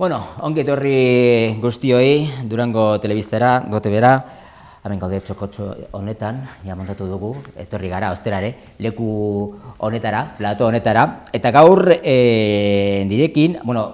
Bueno, ongi etorri guztioi, Durango Telebistera, gote bera, hemen gaude txokotxo honetan, ja montatu dugu, etorri gara, osterare, leku honetara, plato honetara, eta gaur e, direkin, bueno,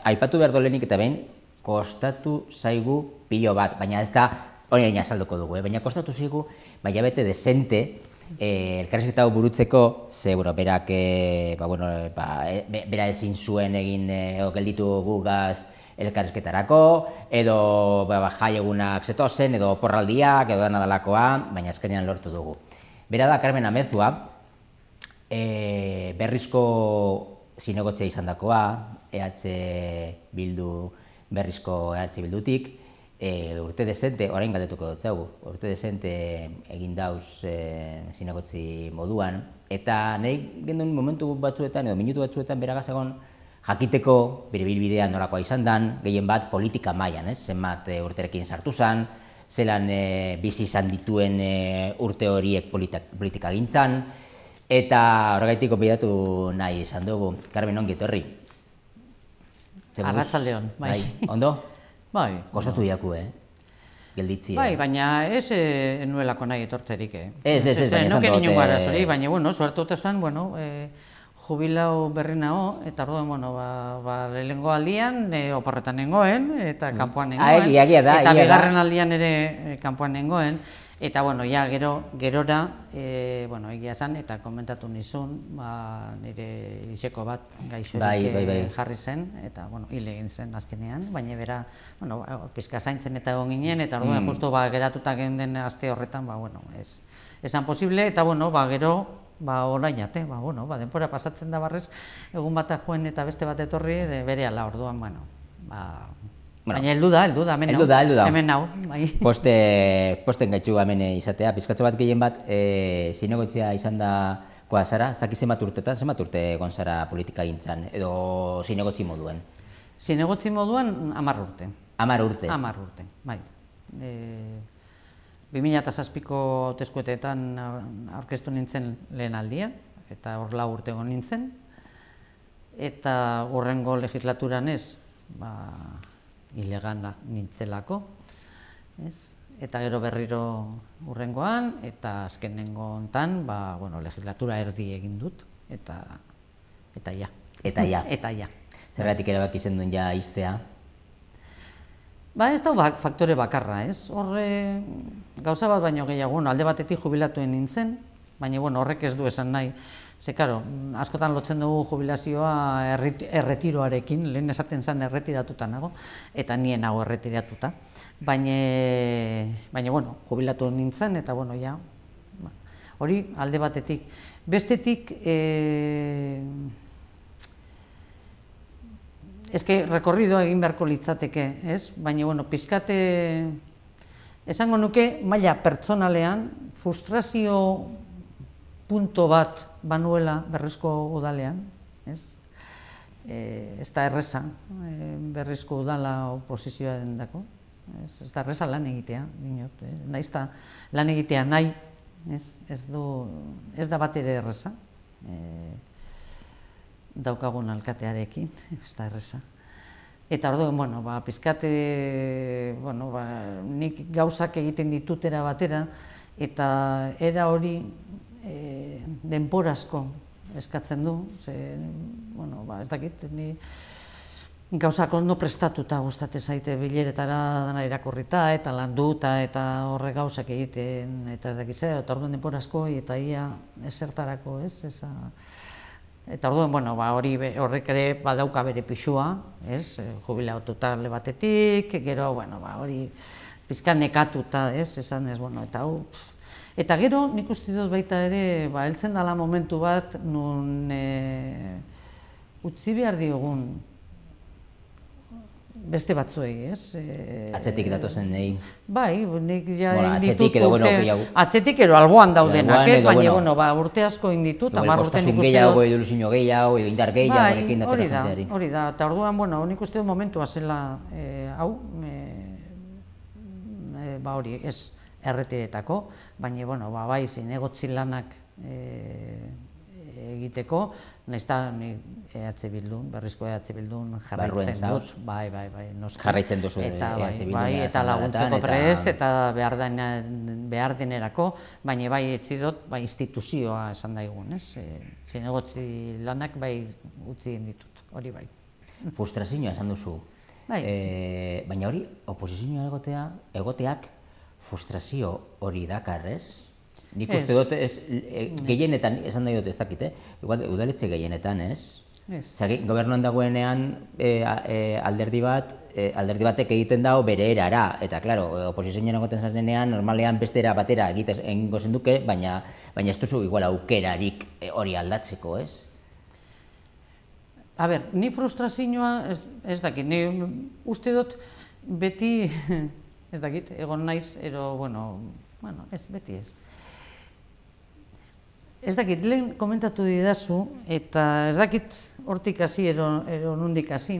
aipatu behar dolenik eta behin, kostatu zaigu pilo bat, baina ez da, hori salduko dugu, eh? baina kostatu zaigu, baina bete desente, eh, elkarrizketa burutzeko, ze, bueno, berak, eh, ba, bueno, ba, e, bera ezin zuen egin eh, gelditu gugaz elkarrizketarako, edo ba, ba, jai egunak zetozen, edo porraldiak, edo dana dalakoa, baina azkenean lortu dugu. Bera da, Carmen Amezua, eh, berrizko zinegotzea izan dakoa, EH Bildu, berrizko EH Bildutik, e, urte desente, orain galdetuko dut zaugu, urte desente egin dauz e, zinegotzi moduan, eta nahi gendun momentu batzuetan edo minutu batzuetan beragaz egon jakiteko bere bilbidea norakoa izan dan, gehien bat politika mailan, ez? zenbat e, urterekin sartu zen, zelan e, bizi izan dituen e, urte horiek politak, politika gintzan, eta horregaitik konbidatu nahi izan dugu. Carmen, ongi etorri. Arratzaldeon, bai. bai. Ondo? Bai. Kostatu diaku, eh? Gelditzi, Bai, baina ez eh, nuelako nahi etortzerik, eh? Ez, ez, ez, baina esan dut... Eh... baina, bueno, suertu zen, bueno, eh, jubilau berri nago, eta orduan, bueno, ba, ba lehengo aldian, eh, oporretan nengoen, eta mm. kanpoan nengoen. Ah, egia da, eta bigarren aldian ere eh, kanpoan nengoen. Eta, bueno, ja, gero, gerora, e, bueno, egia esan, eta komentatu nizun, ba, nire iseko bat gaixorik bai, bai, bai. jarri zen, eta, bueno, hil egin zen azkenean, baina bera, bueno, pizka zaintzen eta egon ginen, eta orduan, mm. justu, ba, geratuta den aste horretan, ba, bueno, ez, esan posible, eta, bueno, ba, gero, ba, orain ate, ba, bueno, ba, denpora pasatzen da barrez, egun bat joen eta beste bat etorri, de, bere ala, orduan, bueno, ba, Bueno, Baina heldu da, heldu da, hemen da, da. Hemen nau, bai. Poste, posten gaitxu hemen izatea, pizkatxo bat gehien bat, e, zinegotzea izan da koa zara, ez dakiz zenbat urtetan, zenbat urte egon zara politika gintzan, edo zinegotzi moduen? Zinegotzi moduen, amar urte. Amar urte? Amar urte, bai. E, 2006ko teskuetetan aurkeztu nintzen lehen aldia, eta hor lau urte egon nintzen, eta horrengo legislaturan ez, ba, ilegana nintzelako, ez? eta gero berriro urrengoan, eta azkenengo hontan, ba, bueno, legislatura erdi egin dut, eta eta ja. Eta ja. eta ja. Zergatik erabaki zen duen ja iztea? Ba ez da faktore bakarra, ez? Horre gauza bat baino gehiago, alde batetik jubilatuen nintzen, baina bueno, horrek ez du esan nahi Ze, karo, askotan lotzen dugu jubilazioa erretiroarekin, lehen esaten zen erretiratuta nago, eta nien nago erretiratuta. Baina, baina, bueno, jubilatu nintzen, eta, bueno, ja, ba, hori alde batetik. Bestetik, e, ezke, rekorrido egin beharko litzateke, ez? Baina, bueno, pizkate, esango nuke, maila pertsonalean, frustrazio punto bat banuela berrizko udalean, ez? E, ez da erreza e, berrizko udala oposizioaren dako, ez, ez da erreza lan egitea, dinot, eh? naiz da lan egitea nahi, ez, ez, du, ez da bat ere erreza, e, daukagun alkatearekin, ez da erreza. Eta orduan, bueno, ba, pizkate, bueno, ba, nik gauzak egiten ditutera batera, eta era hori e, denporazko eskatzen du, ze, bueno, ba, ez dakit, ni gauzak ondo prestatuta gustate zaite bileretara dana irakurrita eta landuta eta horre gauzak egiten eta ez dakiz, eta orduan denporazko eta ia esertarako, ez, eza, eta orduan, bueno, ba, hori horrek ere badauka bere pixua, ez, jubilatuta le batetik, gero, bueno, ba, hori pizkan nekatuta, ez, esan ez, bueno, eta hau, Eta gero, nik uste dut baita ere, ba, eltzen dala momentu bat, nun e, utzi behar diogun beste batzuei, ez? E, atzetik datozen nahi. Bai, nik ja bueno, atzetik edo, bueno, gehiago. Atzetik edo alboan daudenak, ez? Baina, bueno, bueno, ba, urte asko inditut, amar urte nik uste dut. gehiago, edo ilusio gehiago, edo indar gehiago, bai, ekin hori da, hori da, eta orduan, bueno, nik uste dut momentua zela, e, hau, e, e, ba hori, ez, erretiretako, baina bueno, ba, bai zinegotzi lanak e, egiteko, nahiz da ni EH Bildun, berrizko EH Bildun jarraitzen dut. Bai, bai, bai, noski. Jarraitzen duzu eta, bai, EH Bildun bai, eta laguntzeko eta- prest, eta behar, dena, behar denerako, baina bai etzi dut, bai instituzioa esan daigun, ez? E, zinegotzi lanak bai utzi ditut, hori bai. Frustrazioa esan duzu. Bai. Eh, baina hori, oposizioa egotea, egoteak frustrazio hori dakar, ez? Nik uste dut, ez, e, gehienetan, esan nahi dut ez dakit, eh? Igual, udaletxe gehienetan, ez? Ez. Zagi, gobernuan dagoenean e, e, alderdi bat, e, alderdi batek egiten dago bere erara, eta claro, oposizioan egoten zarenean, normalean beste era batera egitez egingo zenduke, baina, baina ez duzu igual aukerarik e, hori aldatzeko, ez? A ber, ni frustrazioa ez, ez dakit, ni uste dut beti, ez dakit, egon naiz, ero, bueno, bueno, ez, beti ez. Ez dakit, lehen komentatu didazu, eta ez dakit hortik hasi, ero, ero nundik hasi,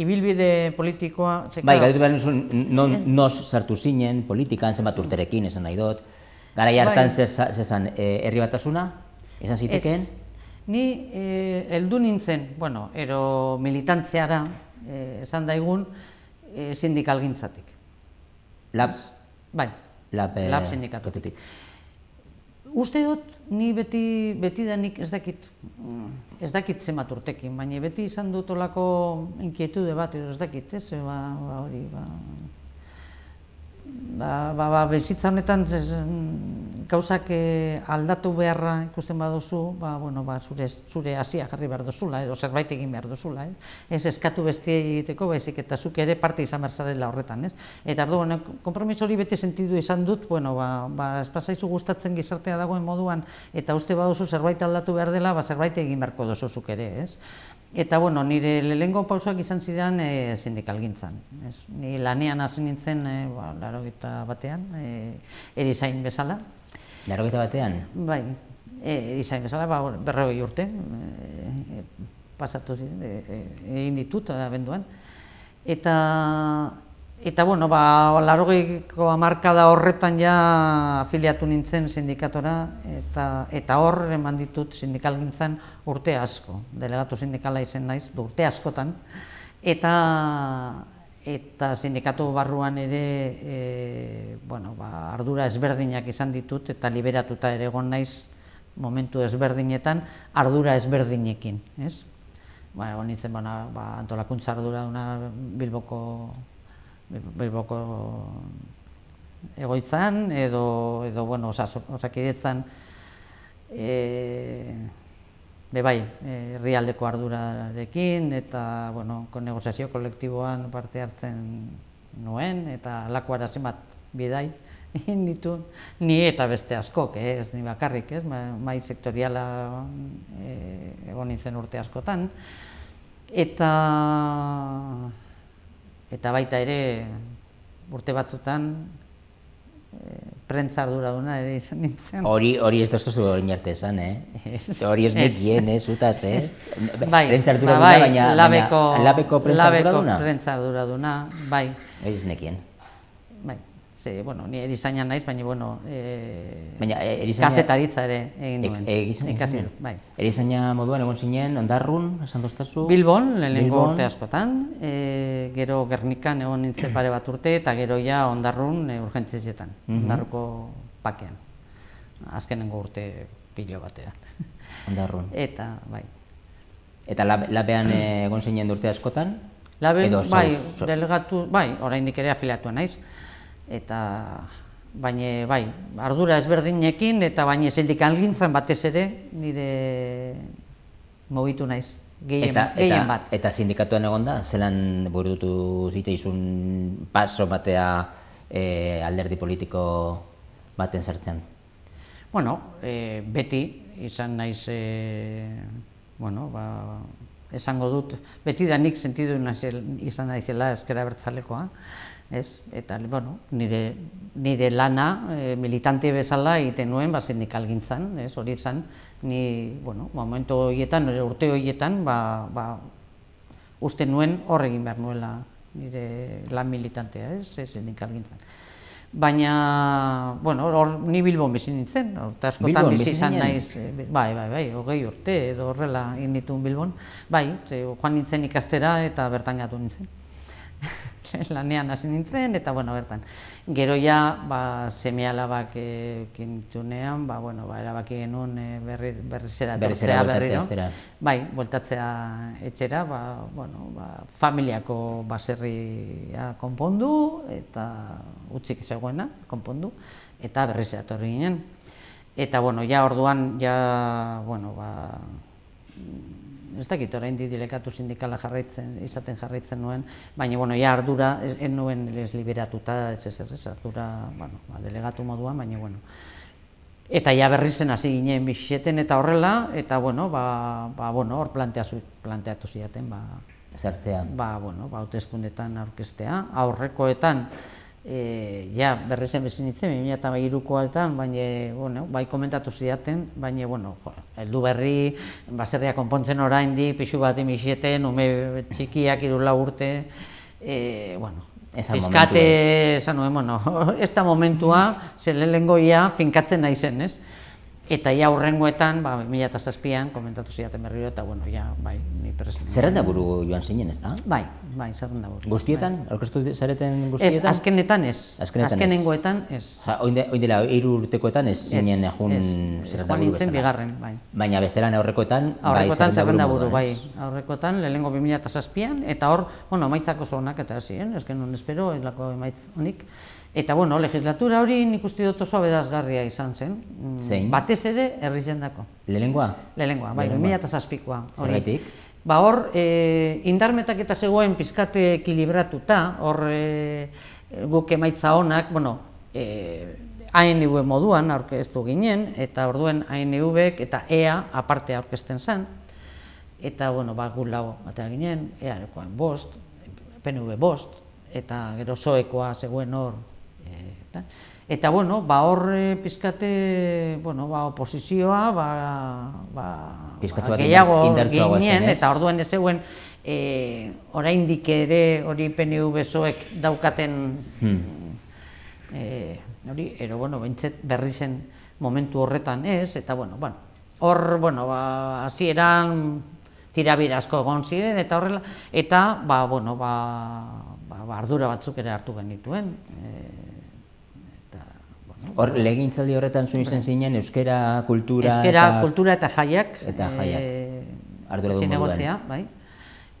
ibilbide politikoa, ze, Bai, galdetu behar nizun, non, nos sartu zinen, politikan, zenbat urterekin, esan nahi dut. Hartan Bai. zer, za- zer zan, eh, herri batasuna, esan zitekeen? Ni eh, heldu nintzen, bueno, ero militantziara, eh, esan daigun, eh, sindikalgintzatik. Lab, Bai, lab, eh, lab sindikatutik. Uste dut, ni beti, beti danik ez dakit, mm, ez dakit zenbat urtekin, baina beti izan dut olako inkietude bat, ez dakit, ez, ba, ba hori, ba, ba, ba, ba bizitza honetan ez, mm, gauzak eh, aldatu beharra ikusten baduzu, ba, bueno, ba, zure, zure hasia jarri behar duzula, edo zerbait egin behar duzula, ez? ez eskatu bestiei egiteko, baizik eta zuk ere parte izan behar zarela horretan, ez? Eta ardu, bueno, kompromiso hori beti sentidu izan dut, bueno, ba, ba espasaizu gustatzen gizartea dagoen moduan, eta uste baduzu zerbait aldatu behar dela, ba, zerbait egin beharko duzu zuk ere, ez? Eta, bueno, nire lehengo pausoak izan ziren e, sindikalgintzan. Ez? Ni lanean hasi nintzen, e, ba, laro batean, e, erizain bezala. Larrogeita batean? Bai, e, erizain bezala, ba, berrogei urte, e, pasatu ziren, e, egin ditut, abenduan. Eta, eta bueno, ba, larogeiko hamarkada horretan ja afiliatu nintzen sindikatora, eta, eta hor eman ditut sindikalgintzan urte asko. Delegatu sindikala izen naiz, urte askotan. Eta, eta sindikatu barruan ere e, bueno, ba, ardura ezberdinak izan ditut eta liberatuta ere egon naiz momentu ezberdinetan ardura ezberdinekin, ez? Ba, egon nintzen ba, antolakuntza ardura duna Bilboko Bilboko egoitzan edo edo bueno, osa- osakidetzan e, be bai, eh, herrialdeko ardurarekin eta bueno, kon negoziazio kolektiboan parte hartzen nuen eta alako arazen bat bidai ditu ni eta beste askok, eh, ez ni bakarrik, ez, ma- mai sektoriala eh, egon nintzen urte askotan. Eta eta baita ere urte batzutan prentza arduraduna ere izan nintzen. Hori, hori ez dozu orain arte esan, eh? Ez. Hori ez nekien, eh, zutaz, eh? Bai, Prentza ba, arduraduna, bai, baina, labeko, baina labeko prentza labeko arduraduna? prentza arduraduna, bai, Hori ez nekien. bai. Ze, bueno, ni erizaina naiz, baina, bueno, e, Baina, e, erizaina... kazetaritza ere egin nuen. E, egizan, Ikasi bai. Erizaina moduan egon zinen, ondarrun, esan doztazu? Bilbon, lehenengo urte askotan, e, gero Gernikan egon nintzen pare bat urte, eta gero ja ondarrun e, urgentzietan, Mhm. ondarruko pakean. Azkenengo urte pilo batean. Ondarrun. Eta, bai. Eta lab, labean eh, egon zinen urte askotan? Labe, Edo bai, delegatu, bai, oraindik ere afiliatua naiz. Eta, baina, bai, ardura ezberdinekin, eta baina sindikalgintzan batez ere, nire mobitu naiz, gehien, eta, gehien eta, bat. eta sindikatuan egon da, zelan burutu zitzaizun paso batea eh, alderdi politiko baten sartzen? Bueno, e, beti izan naiz, e, bueno, ba, esango dut, beti da nik sentidu izan naizela ezkera bertzalekoa, ez? Eta, bueno, nire, nire lana e, militante bezala egiten nuen, ba, sindikalgintzan, ez? Hori izan, ni, bueno, momentu horietan, nire urte horietan, ba, ba, uste nuen hor egin behar nuela nire lan militantea, ez? ez sindikalgintzan. Baina, bueno, hor ni Bilbon bizi nintzen, eta askotan bizi izan naiz, eh, bai, bai, bai, hogei urte edo horrela egin dituen Bilbon, bai, ze, joan nintzen ikastera eta bertan gatu nintzen. Lanean hasi nintzen, eta bueno, bertan. Gero ja, ba, seme alabak ekintunean, ba, bueno, ba, erabaki genuen eh, berri, berrizera etortzea berriro. astera. Bai, bueltatzea etxera, ba, bueno, ba, familiako baserria konpondu eta utzik zegoena konpondu eta berriz etorri ginen. Eta bueno, ja orduan ja, bueno, ba ez dakit orain dilekatu sindikala jarraitzen, izaten jarraitzen nuen, baina bueno, ja ardura ez, ez nuen ez liberatuta, ez ez ez, ardura, bueno, ba, delegatu moduan, baina bueno. Eta ja berri zen hasi ginen biseten eta horrela, eta bueno, ba, ba, bueno, hor planteatu, planteatu ziaten, ba, Zertzea. ba, bueno, ba, hauteskundetan aurkestea, aurrekoetan, e, ja, berri zen bezin nintzen, 2008koetan, baina, bueno, bai komentatu zidaten, baina, bueno, heldu berri, baserria konpontzen oraindik, pixu bat imixeten, ume txikiak irula urte, e, bueno, Esan Pizkate, esan nuen, bueno, ez da momentua, ze lehengoia finkatzen naizen, ez? Eta ja aurrengoetan, ba, 2007an, komentatu zidaten berriro, eta bueno, ja, bai, ni presidente. Zerrenda buru joan zinen, ez da? Bai, bai, zerrenda buru. Guztietan? Aurkeztu zareten Ez, guztietan? azkenetan ez. Azkenetan ez. Azkenengoetan ez. Osa, oin, de, oin dela hiru urtekoetan ez zinen egun zerrenda buru bezala. bigarren, bai. Baina bestelan aurrekoetan, Aurrekotan zerrenda buru, bai. ez? Aurrekotan, lehenengo 2007an, eta hor, bueno, emaitzak oso onak eta ziren, ez genuen espero, elako emaitz honik. Eta, bueno, legislatura hori nik uste dut oso aberazgarria izan zen. Mm, Zein? Batez ere, herri jendako. Lehenengoa? Lehenengoa, bai, 2007koa. hori. Zergatik? Ba hor, e, indarmetak eta zegoen pizkate ekilibratuta, hor e, guk emaitza honak, bueno, e, ANV moduan aurkeztu ginen, eta orduen ANV-ek eta EA aparte aurkezten zen, eta, bueno, ba, gu lau atera ginen, EA-rekoan bost, PNV bost, eta gero zoekoa zegoen hor, eta, eta, bueno, ba, hor e, pizkate, bueno, ba, oposizioa, ba, ba, Pizkatxo ba, gehiago ginen, eta orduan ez zegoen, e, oraindik ere hori PNV zoek daukaten Hmm. e, hori, ero, bueno, behintzet berri zen momentu horretan ez, eta bueno, bueno, hor, bueno, ba, hasieran tirabira asko egon ziren, eta horrela, eta, ba, bueno, ba, ba, ba, ardura batzuk ere hartu genituen, e, Hor, legintzaldi horretan zu izen zinen, euskera, kultura Euskera, eta... kultura eta jaiak, Eta jaiak. eh, Arduradun zinegotzea, bai.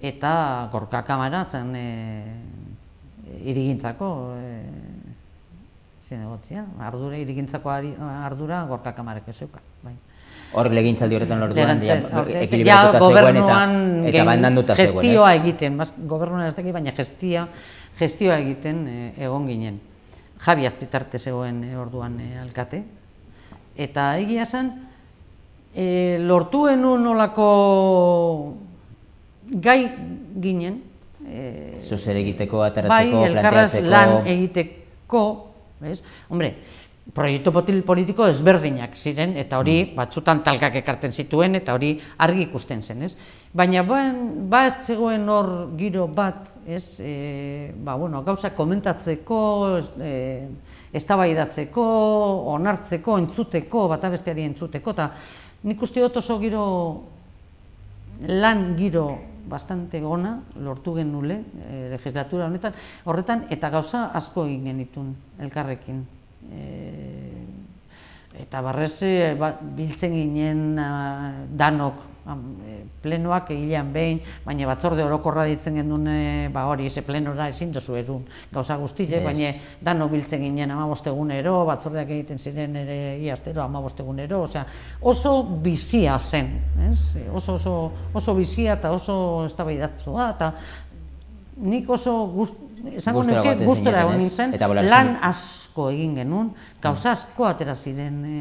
Eta gorka kamara zen e, irigintzako e, zinegotzea. Ardura, irigintzako ardura gorka kamarek ez bai. Hor, legintzaldi horretan ja, hor- ekilibratuta ja, zegoen eta, eta gen- bandanduta zegoen, gestioa egiten, gobernuan ez dakit, baina gestia, gestioa egiten e, egon ginen. Javi Azpitarte zegoen e, orduan e, alkate. Eta egia zen, e, lortu genuen olako gai ginen, e, Zu zer egiteko, bai, ataratzeko, elkarraz planteatzeko... lan egiteko, bez? Hombre, proiektu politiko ezberdinak ziren, eta hori batzutan talkak ekarten zituen, eta hori argi ikusten zen, ez? Baina ba, ba ez zegoen hor giro bat, ez? E, ba, bueno, gauza komentatzeko, e, eztabaidatzeko, onartzeko, entzuteko, bata besteari entzuteko, eta nik uste dut oso giro lan giro bastante gona lortu genule e, legislatura honetan, horretan eta gauza asko egin genitun elkarrekin. E, eta barrez e, ba, biltzen ginen a, danok plenoak egilean behin, baina batzorde orokorra ditzen genuen e, ba hori, ze plenora ezin dozu erun gauza guztile, Ez. baina danok biltzen ginen amabostegunero, batzordeak egiten ziren ere iaztero amabostegunero, osea, oso bizia zen, ez? oso, oso, oso bizia eta oso eztabaidatzua eta nik oso gust, esango nuke zineten, egon nintzen, lan asko egin genuen, gauza asko atera ziren e,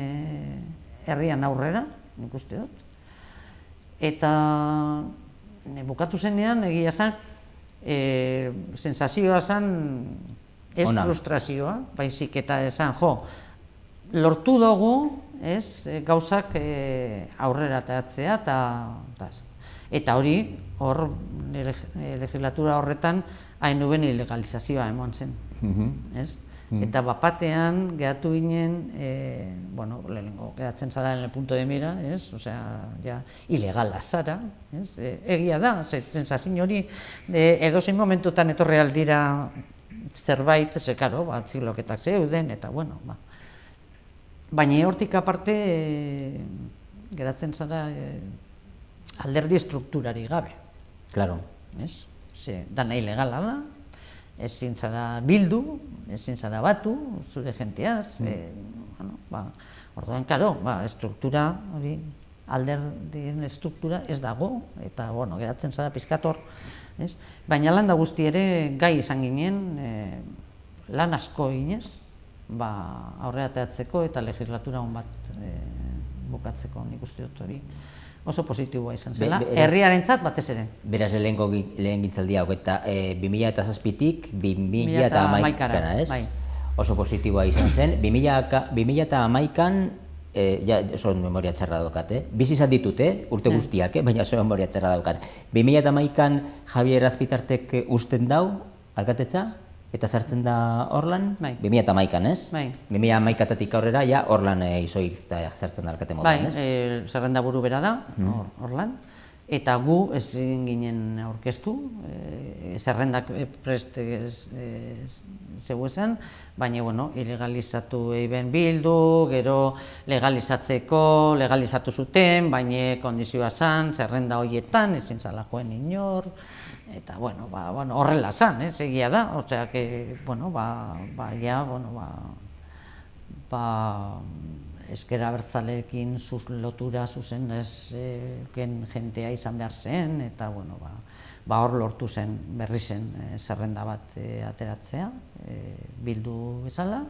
herrian aurrera, nik uste dut. Eta ne, bukatu zenean, egia zen, e, sensazioa zen, ez Ona. frustrazioa, baizik eta esan, jo, lortu dugu, ez, e, gauzak e, aurrera ateratzea eta eta, eta hori hor legislatura horretan hain nuen ilegalizazioa emon zen, Mhm. ez? Mm. Eta bapatean gehatu ginen, e, bueno, lehenengo, gehatzen zara en el punto de mira, ez? Osea, ja, ilegala zara, ez? E, egia da, sensazin hori, de, edo zein momentutan etorre aldira zerbait, ze, karo, bat ziloketak zeuden, eta, bueno, ba. Baina hortik aparte, e, geratzen zara, e, alderdi strukturari gabe. Claro. Ez? Ze, dana ilegala da, ezin zara bildu, ezin zara batu, zure jenteaz, mm. e, bueno, ba, orduan, karo, ba, estruktura, hori, alderdien estruktura ez dago, eta, bueno, geratzen zara pizkator, ez? Baina landa guzti ere gai izan ginen, e, lan asko ginez, ba, aurrera teatzeko eta legislatura hon bat e, bukatzeko nik uste dut hori oso positiboa izan zela, Be, herriarentzat batez ere. Beraz, lehenko lehen eta e, 2000 eta 2000 eta amaikana, ez? Bai. Oso positiboa izan zen. 2000 eta amaikan, e, ja, oso memoria txarra daukat, eh? Bizi izan ditut, eh? urte guztiak, eh? baina oso memoria txarra daukat. 2000 eta amaikan Javier Azpitartek usten dau, alkatetza? Eta sartzen da Orlan, bai. 2011an, ez? Bai. 2011tatik aurrera ja Orlan e, izoil eta sartzen da alkate moduan, bai, ez? Bai, e, zerrenda buru bera da, mm. Orlan. Eta gu ezin ginen aurkeztu, e, zerrendak prest ez, e, baina, bueno, ilegalizatu eiben bildu, gero legalizatzeko, legalizatu zuten, baina kondizioa zan, zerrenda horietan, ezin zala joen inor, eta bueno, ba, bueno, horrela zan, eh, segia da, osea que bueno, ba, ba ja, bueno, ba ba eskera bertzalekin sus lotura zuzen ez eh, jentea izan behar zen eta bueno, ba ba hor lortu zen berri zen eh, zerrenda bat eh, ateratzea, eh, bildu bezala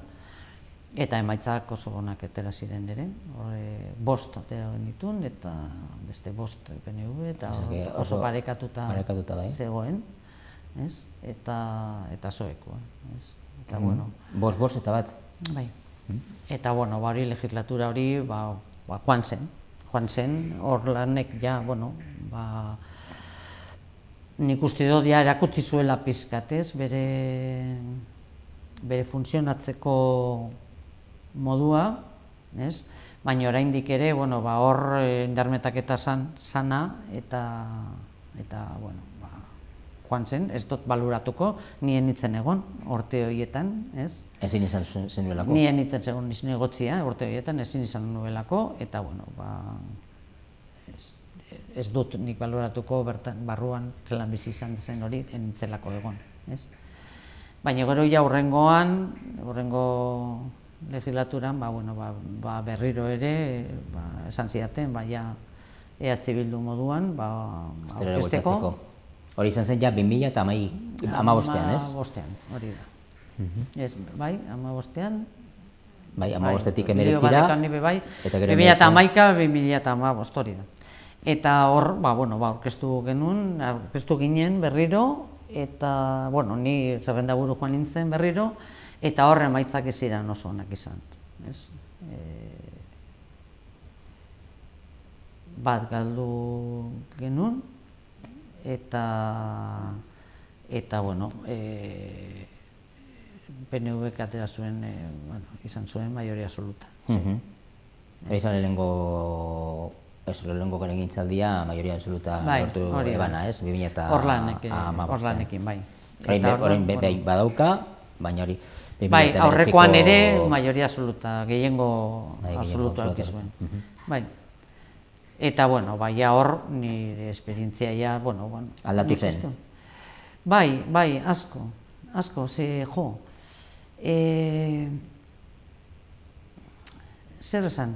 eta emaitzak oso onak etera ziren ere, horre bost atera genitun eta beste bost PNV eta oso, oso parekatuta, parekatuta bai. zegoen, ez? Eta eta soeko, ez? Eta mm. bueno, bost bost eta bat. Bai. Mm. Eta bueno, ba hori legislatura hori, ba, ba joan zen. Joan zen hor lanek ja, bueno, ba Nik uste dut ja erakutsi zuela pizkatez, bere bere funtzionatzeko modua, ez? Baina oraindik ere, bueno, ba hor eh, indarmetaketa san sana eta eta bueno, ba joan zen, ez dut baluratuko, nien nitzen egon orte horietan, ez? Ezin izan zenuelako. Nien nitzen segun nizne egotzia, orte horietan ezin izan nuelako eta bueno, ba ez, ez dut nik baloratuko bertan barruan zelan bizi izan zen hori enitzelako egon, ez? Baina gero ja urrengoan, urrengo legislaturan, ba, bueno, ba, ba berriro ere, ba, esan zidaten, ba, ja, EH Bildu moduan, ba, aurkezteko. Hori izan zen ja 2000 eta amai, ama bostean, ez? Ama bostean, hori da. Uh ez, bai, ama bostean. Bai, ama bostetik bai, emeretzira. Bai, eta gero 2000 eta amaika, 2000 eta ama hori da. Eta hor, ba, bueno, ba, orkestu genuen, orkestu ginen berriro, eta, bueno, ni zerrenda buru joan nintzen berriro, eta horre emaitzak ez ziren oso onak izan. Ez? E, bat galdu genuen, eta, eta bueno, e, PNV atera zuen, e, bueno, izan zuen maioria absoluta. Uh -huh. Izan lehenko Ez, lehenko garen gintzaldia, maioria absoluta bai, lortu ebana, ez? 2000 eta Orlanekin, bai. Horrein, bai, badauka, baina hori, Bai, aurrekoan ere maioria absoluta, gehiengo bai, absolutua eduki zuen. Bai. Eta bueno, bai, hor nire esperientzia ja, bueno, bueno, aldatu zen. Bai, bai, asko. Asko, ze jo. Eh, zer esan?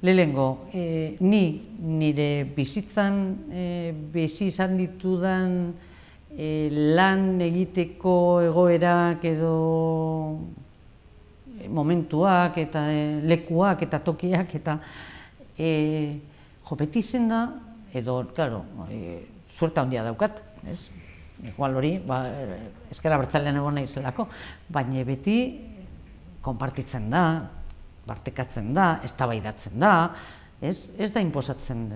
Lehengo, eh, ni nire bizitzan eh, bizi izan ditudan e, lan egiteko egoerak edo eh, momentuak eta e, lekuak eta tokiak eta e, jo, beti zen da, edo, claro, e, suerta handia daukat, ez? Igual hori, ba, eskera bertzalean egon nahi zelako, baina beti konpartitzen da, bartekatzen da, eztabaidatzen da, ez, ez da inposatzen,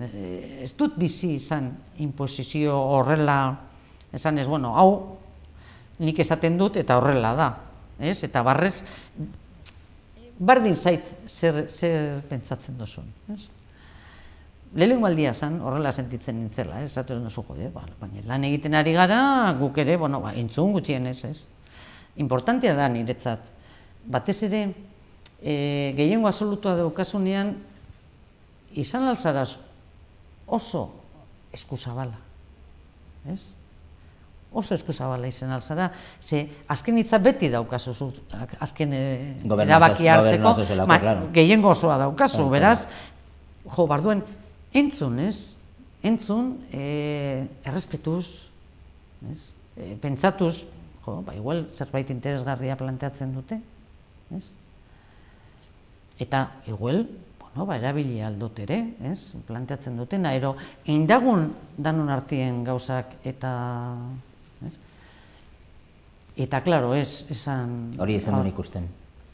ez dut bizi izan imposizio horrela esan ez, bueno, hau nik esaten dut eta horrela da. ez? Eta barrez, bardin zait zer, zer pentsatzen duzun, ez? Lehen maldia zan, horrela sentitzen nintzela, ez? Ez nozu jode, ba, baina lan egiten ari gara, guk ere, bueno, ba, intzun gutxien ez, ez? Importantea da niretzat, batez ere, e, gehiengo absolutua daukasunean, izan alzaraz oso eskuzabala, ez? Oso eskuzabala izan alzara, ze azken hitza beti daukazu zu, azken eh, erabaki hartzeko, claro. gehiengo osoa daukazu, beraz, jo, barduen, entzun, ez? Entzun, e, errespetuz, ez? E, pentsatuz, jo, ba, igual zerbait interesgarria planteatzen dute, ez? Eta, igual, bueno, ba, erabili aldot ere, ez? Planteatzen dutena, ero, indagun danon artien gauzak eta Eta, klaro, ez, esan... Hori esan duen ikusten.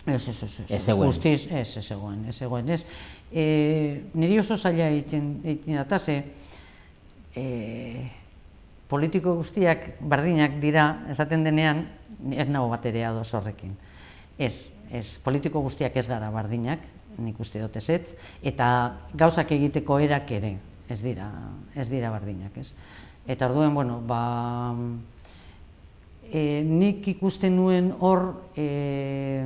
Ez, ez, ez, ez. Justiz, ez, ez zegoen, ez zegoen, ez. E, niri oso zaila egiten, egiten data, ze, e, politiko guztiak bardinak dira, esaten denean, ez nago bat ere adoz horrekin. Ez, ez, politiko guztiak ez gara bardinak, nik uste dut ez, eta gauzak egiteko erak ere, ez dira, ez dira bardinak, ez. Eta orduen, bueno, ba, e, nik ikusten nuen hor e,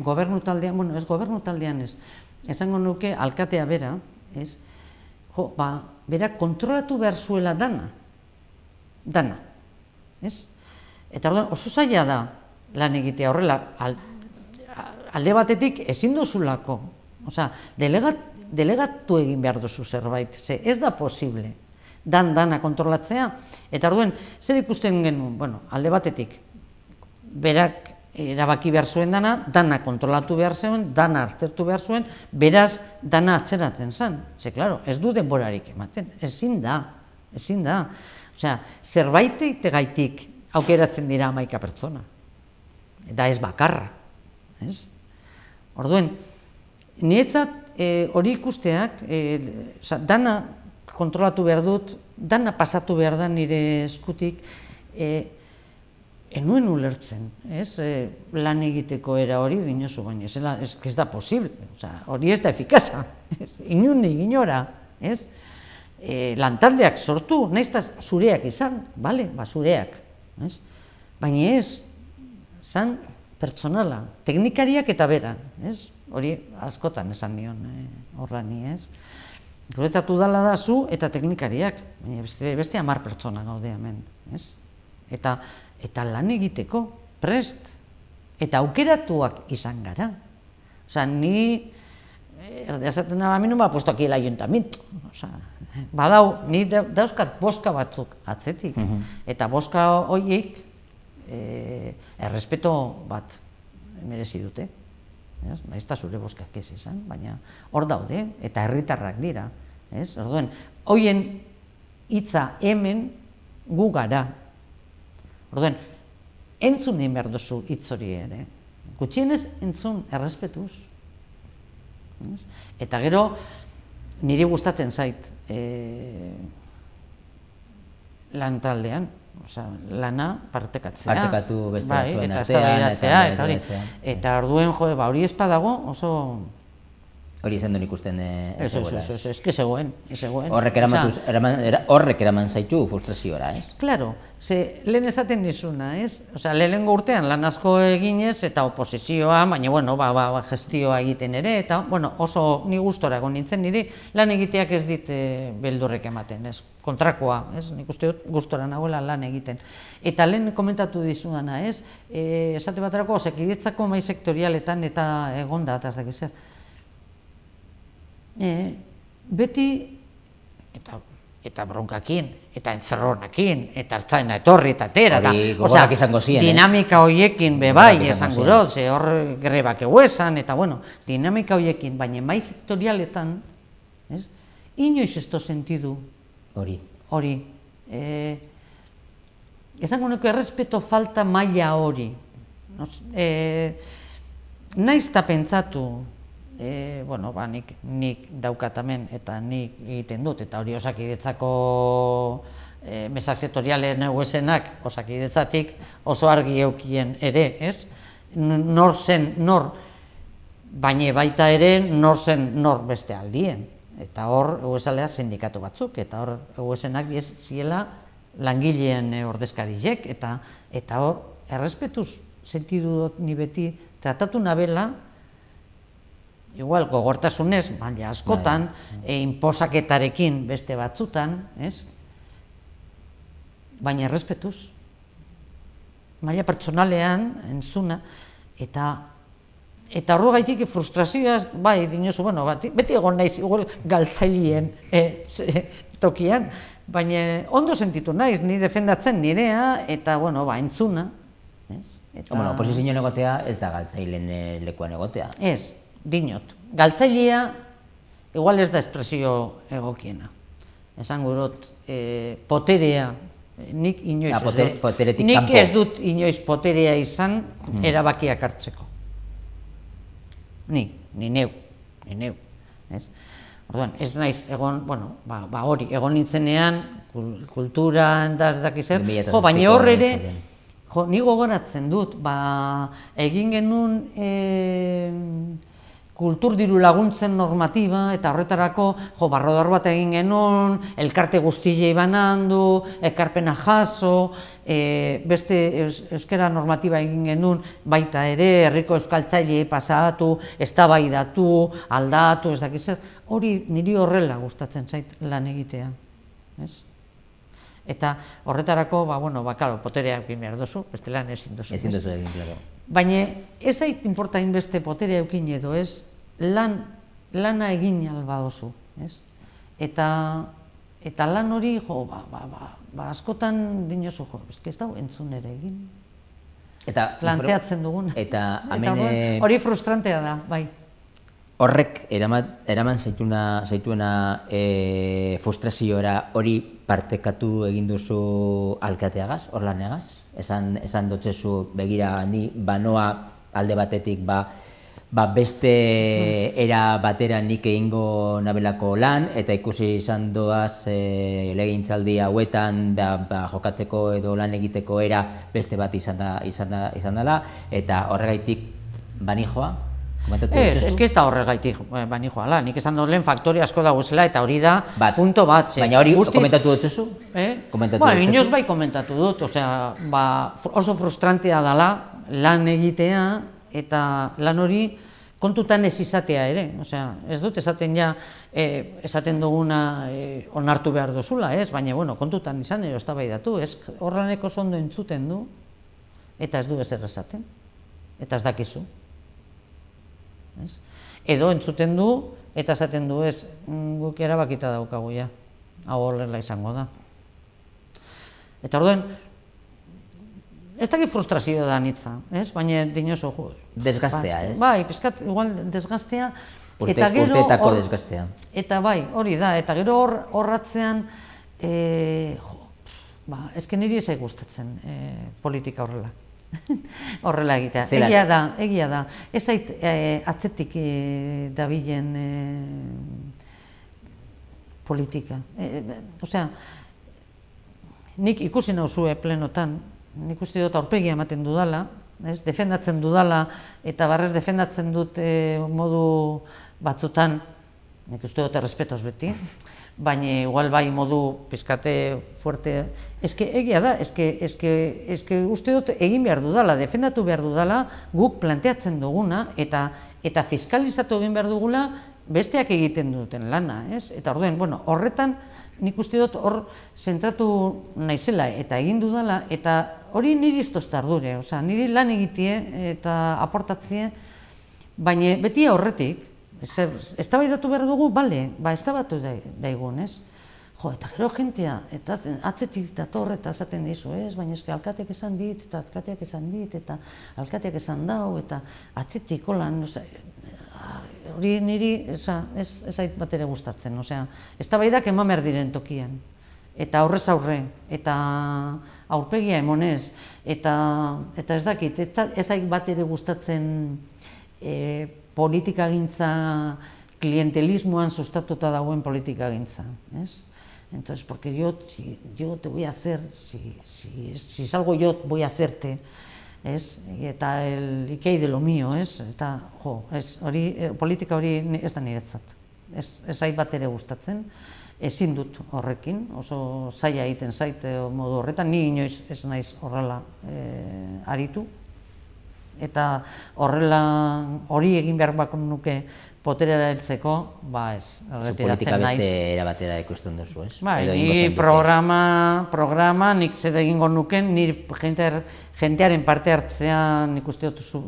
gobernu taldean, bueno, ez gobernu taldean ez, esango nuke alkatea bera, ez, jo, ba, bera kontrolatu behar zuela dana, dana, ez? Eta orduan, oso zaila da lan egitea horrela, alde batetik ezin duzulako, osea, delegat, delegatu egin behar duzu zerbait, ze ez da posible, dan dana kontrolatzea. Eta orduen, zer ikusten genuen, bueno, alde batetik, berak erabaki behar zuen dana, dana kontrolatu behar zuen, dana aztertu behar zuen, beraz, dana atzeratzen zen. Ze, klaro, ez du denborarik ematen, ezin da, ezin da. Osea, zerbait gaitik aukeratzen dira amaika pertsona. Eta ez bakarra. Ez? Orduen, niretzat eh, hori ikusteak, e, dana kontrolatu behar dut, dana pasatu behar da nire eskutik, e, enuen ulertzen, ez, e, lan egiteko era hori dinosu baina, ez, ez, ez da posible, Osa, hori ez da efikaza, inundi, inora, ez, e, lantaldeak sortu, nahiz da zureak izan, bale, ba, zureak, ez, baina ez, zan pertsonala, teknikariak eta bera, ez, hori askotan esan nion, eh, horra ni, ez, Guretatu dala da zu eta teknikariak, baina beste, beste amar pertsona gaude hemen, ez? Eta, eta lan egiteko, prest, eta aukeratuak izan gara. Osa, ni, erdea zaten dara minun, ba, puesto aquí el ayuntamiento. Osa, badau, ni dauzkat boska batzuk atzetik, mhm. eta boska horiek e, errespeto bat merezi dute. Ez, naiz zure boskak ez izan, baina hor daude, eta herritarrak dira. Ez, orduen, hoien hitza hemen gu gara. Orduen, entzun egin behar duzu hitz hori ere. Gutxienez entzun errespetuz. Ez? Eta gero, niri gustatzen zait e, lan taldean, Osa, lana partekatzea. Partekatu beste bai, batzuen eta artean. Eta, eta, eta, eta orduen, jo, ba, hori espadago oso... Hori izan duen ikusten eh, ez zegoela. Ez, ez, ez, ez, zegoen, ez zegoen. Horrek eraman, eraman, horrek eraman zaitu frustraziora, ez? Claro, ze lehen esaten dizuna, ez? Osea, lehen urtean lan asko eginez eta oposizioa, baina, bueno, ba, ba, ba, gestioa egiten ere, eta, bueno, oso ni gustora nintzen niri, lan egiteak ez dit e, beldurrek ematen, ez? kontrakoa, ez? Nik uste dut gustora nagoela lan egiten. Eta lehen komentatu dizudana, ez? E, esate baterako, osekidetzako mai sektorialetan eta egonda, eta ez dakiz zer. E, beti, eta eta bronkakin, eta entzerronakin, eta hartzaina etorri eta tera, eta, izango zien, eh? dinamika hoiekin bebai esan guro, ze hor grebak eguesan, eta bueno, dinamika hoiekin, baina mai sektorialetan, ez? inoiz ez sentidu Hori. Hori. E, esango nuke errespeto falta maila hori. E, naiz eta pentsatu, e, bueno, ba, nik, nik daukatamen eta nik egiten dut, eta hori osakidetzako e, mesazietorialen eguesenak osakidetzatik oso argi eukien ere, ez? nor zen nor, baina baita ere nor zen nor beste aldien. Eta hor, eguesalea sindikatu batzuk, eta hor, eguesenak ziela langileen ordezkarizek, eta, eta hor, errespetuz sentidu dut ni beti, tratatu nabela, igual gogortasunez, baina askotan, bai. e, inposaketarekin beste batzutan, ez? baina errespetuz. Maila pertsonalean, entzuna, eta eta horregaitik frustrazioaz, bai, dinosu, bueno, bat, beti egon naiz, igual galtzailien e, tokian, baina ondo sentitu naiz, ni defendatzen nirea, eta, bueno, ba, entzuna. Ez? Eta... Bueno, oposizio egotea ez da galtzailen e, lekuan egotea. Ez, dinot. Galtzailea, igual ez da espresio egokiena. Esan gurot, e, poterea, nik inoiz ez dut, nik ez dut inoiz poterea izan hmm. erabakiak hartzeko. Ni, ni neu, ni neu. Ez? Orduan, ez naiz egon, bueno, ba, ba hori, egon nintzenean, kultura da ez dakiz jo, baina hor ere, jo, ni gogoratzen dut, ba, egin genuen, e, kultur diru laguntzen normatiba eta horretarako jo barrodar bat egin genuen, elkarte guztiei banandu, ekarpena jaso, e, beste euskera normatiba egin genuen baita ere, herriko euskaltzaile pasatu, eztabaidatu, aldatu, ez dakiz hori niri horrela gustatzen zait lan egitea. Ez? Eta horretarako, ba, bueno, ba, kalo, potereak egin behar duzu, beste lan ezin duzu. Ezin duzu egin, klaro. Baina ez ait inporta inbeste poterea eukin edo ez, lan, lana egin alba dozu, ez? Eta, eta lan hori, jo, ba, ba, ba, ba askotan dinosu, jo, ez da entzun ere egin. Eta, planteatzen dugun. Eta, amene... hori frustrantea da, bai. Horrek eraman, eraman zaituna, zaituena e, frustraziora hori partekatu egin duzu alkateagaz, orlaneagaz? esan, esan dotzezu begira ni banoa alde batetik ba, ba beste hmm. era batera nik egingo nabelako lan eta ikusi izan doaz e, legintzaldi hauetan ba, ba, jokatzeko edo lan egiteko era beste bat izan da izan da izan dela eta horregaitik bani joa Ez, ez ez da horregaitik eh, bani joala, nik esan dut lehen faktore asko dagoezela eta hori da punto bat. Ze, Baina hori guztiz, komentatu dut zezu? Eh? Komentatu bueno, inoz bai komentatu dut, osea, ba, oso frustrantea dela lan egitea eta lan hori kontutan ez izatea ere. Osea, ez dut esaten ja, eh, esaten duguna eh, onartu behar duzula, ez? Baina, bueno, kontutan izan ero ez da bai datu, ez? Horraneko zondo entzuten du eta ez du ezer esaten, eta ez dakizu. Edo entzuten du eta esaten du ez mm, guk erabakita daukagu ja. Hau horrela izango da. Eta orduen, ez dakit frustrazio da nitza, ez? Baina dinoso jo. Desgastea, ez? Bai, pizkat, igual desgastea. Urte, eta gero, urteetako or, desgastea. Eta bai, hori da, eta gero hor, horratzean, e, jo, ba, ezken niri ezai gustatzen e, politika horrela. horrela egitea. Zela... Egia da, egia da. Ez ait eh, atzetik eh, dabilen eh, politika. Eh, osea, nik ikusi nauzue plenotan, nik uste dut aurpegia ematen dudala, ez, defendatzen dudala, eta barrez defendatzen dut eh, modu batzutan, nik uste dut errespetoz beti, baina igual bai modu pizkate fuerte. Eske egia da, eske, eske, eske uste dut egin behar dudala, defendatu behar dudala, guk planteatzen duguna, eta eta fiskalizatu egin behar dugula, besteak egiten duten lana, ez? Eta orduen, bueno, horretan, nik uste dut hor zentratu naizela eta egin dudala, eta hori niri iztoz tardure, oza, niri lan egitie eta aportatzie, baina beti horretik, ez datu behar dugu, bale, ba, ez da batu daigun, ez? Jo, eta gero jentea, eta atzetik dator eta esaten dizu, ez? Baina eske alkateak esan dit, eta alkateak esan dit, eta alkateak esan dau, eta atzetik holan, hori niri, eza, ez, ez ait bat ere gustatzen, osea, ez da eman behar diren tokian, eta aurrez aurre, eta aurpegia emonez, eta, eta ez dakit, ez ait bat ere gustatzen, e, politikagintza klientelismoan sustatuta dagoen politikagintza, ¿es? Entonces, porque yo, yo te voy a hacer, si, si, si salgo yo, voy a hacerte, ez? Eta el ikei de lo mío, ez? Eta jo, ez, hori eh, politika hori ez da niretzat. Ez ez zait bat ere gustatzen. Ezin dut horrekin, oso zaila egiten zait eh, modu horretan, ni inoiz ez naiz horrela eh, aritu. Eta horrela hori egin behar bako nuke poterera heltzeko, ba ez, erretiratzen naiz. beste erabatera ikusten duzu, ez? Egingo ni programa, programa nik zer egingo nuken, nire jentear, jentearen parte hartzea nik uste dut zu-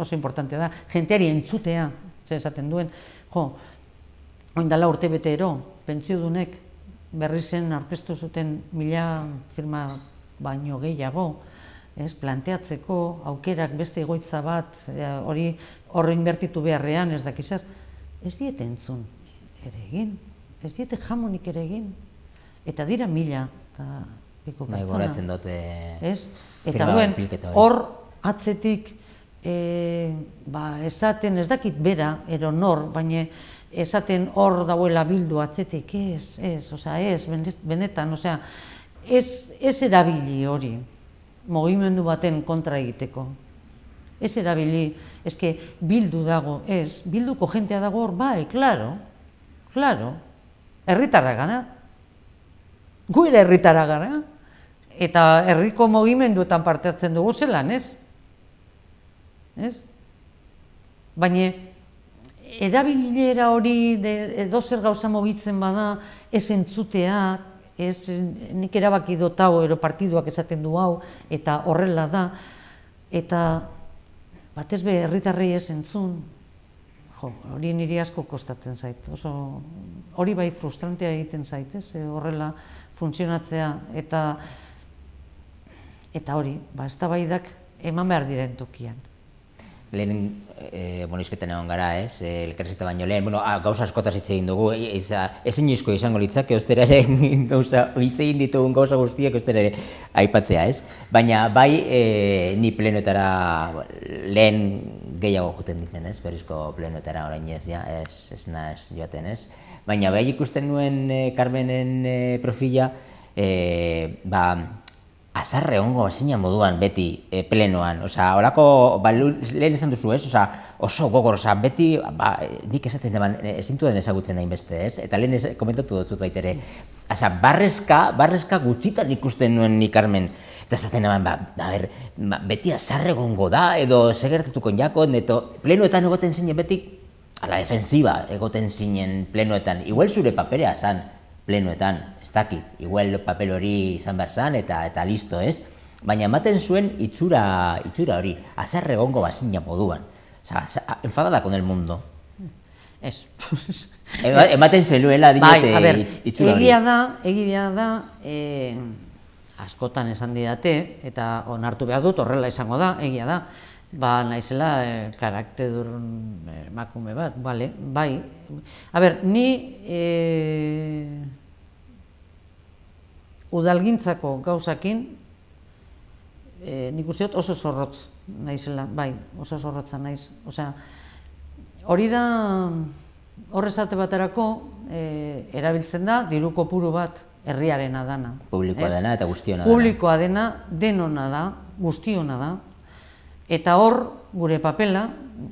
oso importantea da, jenteari entzutea, zer esaten duen, jo, oindala urte betero, pentsiodunek berri zen aurkeztu zuten mila firma baino gehiago, ez, planteatzeko aukerak beste egoitza bat, eh, hori horre inbertitu beharrean, ez dakiz zer, ez diete entzun ere egin, ez diete jamonik ere egin, eta dira mila, eta piko Bai, pertsona. goratzen dute Ez? Eta duen, hor atzetik e, ba, esaten ez dakit bera, ero nor, baina esaten hor dauela bildu atzetik, ez, ez, osea, ez, benetan, osea, ez, ez erabili hori, mugimendu baten kontra egiteko. Ez erabili, eske bildu dago, ez, bilduko jentea dago hor, bai, claro, claro, herritarra gara, gu ere herritara gara, eta herriko mugimenduetan parte hartzen dugu zelan, ez? Ez? Baina erabilera hori edo zer gauza mogitzen bada, ez entzutea, ez nik erabaki dut hau, ero partiduak esaten du hau, eta horrela da, eta batez be herritarrei ez entzun, jo, hori niri asko kostatzen zait, oso hori bai frustrantea egiten zait, ez, e, horrela funtzionatzea, eta eta hori, ba, eztabaidak eman behar diren tokian. Lehen, e, bueno, izketan egon gara, ez, e, elkarrizketa baino lehen, bueno, a, gauza askotaz hitz egin dugu, e, eza, ezin izko izango litzake, ostera ere gauza, hitz egin ditugun gauza guztiak ostera ere aipatzea, ez? Baina bai, e, ni plenoetara lehen gehiago juten ditzen, ez, berrizko plenoetara orain ez, ja, ez, ez naz joaten, ez? Baina bai ikusten nuen e, Carmenen e, profila, e, ba, azarre ongo ezina moduan beti e, plenoan, osea, holako, ba, lehen esan duzu, ez? Osea, oso gogor, osea, beti, ba, nik esaten deban, e, ezin duen ezagutzen nahi beste, ez? Eta lehen ez, komentatu dut baitere, osea, barrezka, barrezka gutxitan ikusten nuen nik Carmen, eta esaten deban, ba, a ber, ba, beti azarre egongo da, edo segertatuko jakon, eto, plenoetan egoten zinen beti, ala defensiba egoten zinen plenoetan, igual zure paperea zan, plenoetan, ez dakit, igual papel hori izan behar zan, eta, eta listo, ez? Baina ematen zuen itxura, itxura hori, azarre egongo bazina moduan. Osa, sa- enfadada con el mundo. Ez. Ema- Ematen zeluela bai, dinote ber, itxura hori. egia da, egia da, e, askotan esan didate, eta onartu behar dut, horrela izango da, egia da, ba, naizela e, karakterdun emakume bat, bale, bai. A ber, ni e, udalgintzako gauzakin, e, nik uste dut oso zorrotz naizela, bai, oso zorrotza naiz. Osea, hori da, hor esate baterako, e, erabiltzen da, diru kopuru bat herriarena dana. Publikoa ez? dena eta guztiona dena. Publikoa dena, denona da, guztiona da. Eta hor, gure papela,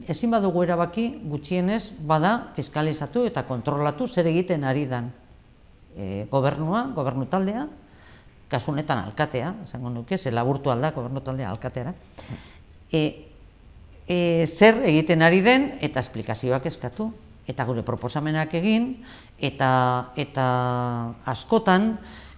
ezin badugu erabaki gutxienez bada fiskalizatu eta kontrolatu zer egiten ari dan e, gobernua, gobernu taldea, kasu honetan alkatea, esango nuke, ze laburtu alda gobernu taldea alkateara, e, e, zer egiten ari den eta esplikazioak eskatu eta gure proposamenak egin eta eta askotan